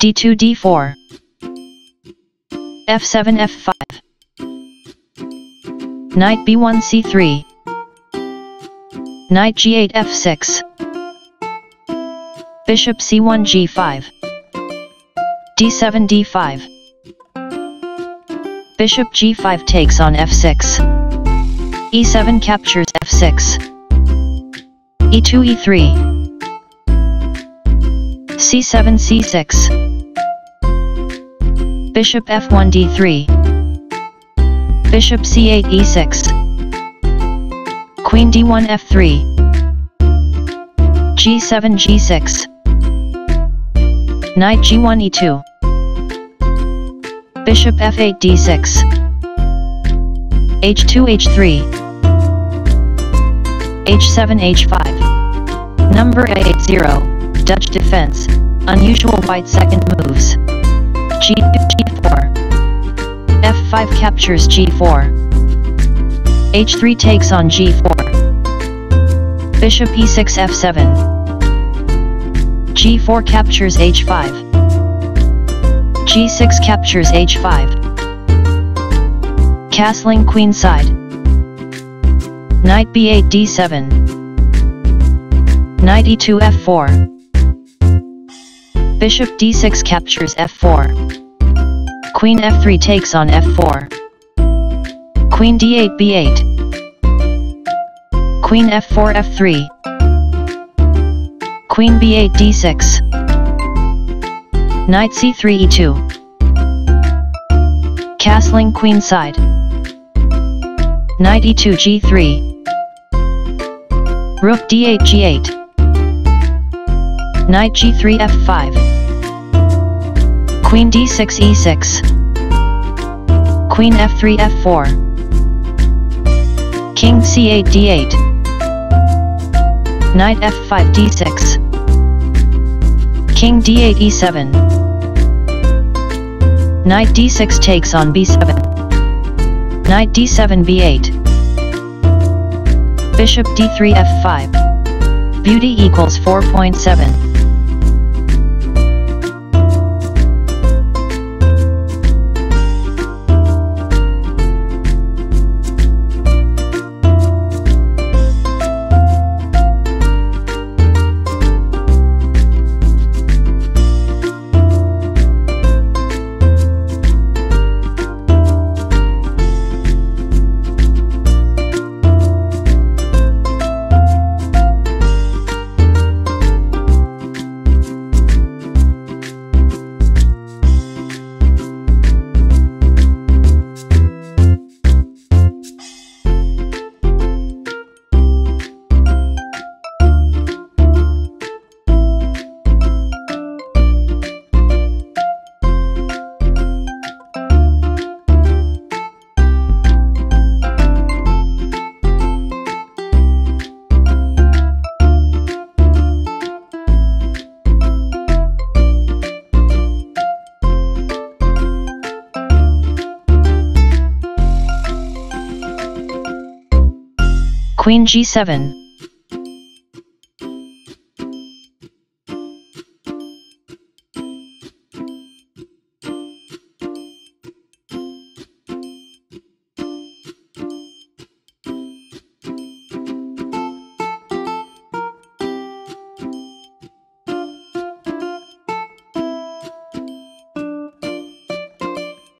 d2 d4 f7 f5 Knight b1 c3 Knight g8 f6 Bishop c1 g5 d7 d5 Bishop g5 takes on f6 e7 captures f6 e2 e3 c7 c6 Bishop f1 d3 Bishop c8 e6 Queen d1 f3 g7 g6 Knight g1 e2 Bishop f8 d6 h2 h3 h7 h5 Number a80 Dutch defense. Unusual white second moves. G2 g4 f5 captures g4 h3 takes on g4 Bishop e6 f7 g4 captures h5 g6 captures h5 Castling queenside. Knight b8 d7 Knight e2 f4 Bishop d6 captures f4 Queen f3 takes on f4 Queen d8 b8 Queen f4 f3 Queen b8 d6 Knight c3 e2 Castling queen side. Knight e2 g3 Rook d8 g8 Knight g3 f5 Queen d6 e6 Queen f3 f4 King c8 d8 Knight f5 d6 King d8 e7 Knight d6 takes on b7 Knight d7 b8 Bishop d3 f5 Beauty equals 4.7 Queen g7